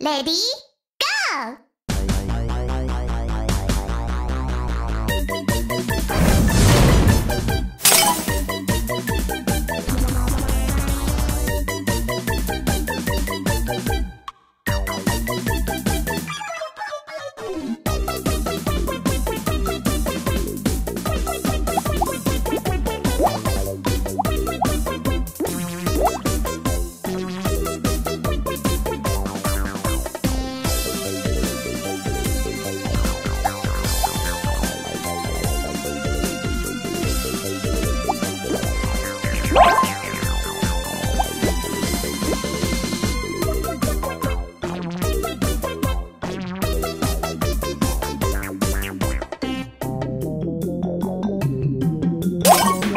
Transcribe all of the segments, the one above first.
Ready? Go!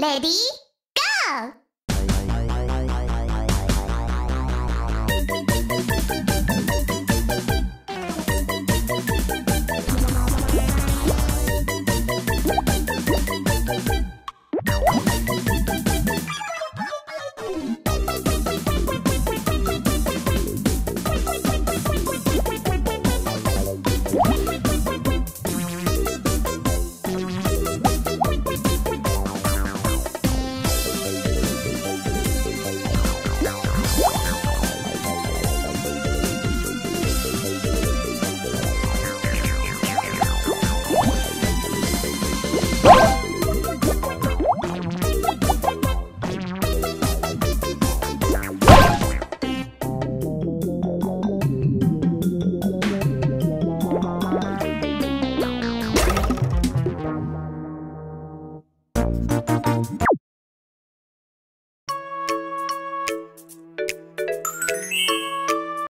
Ready, go!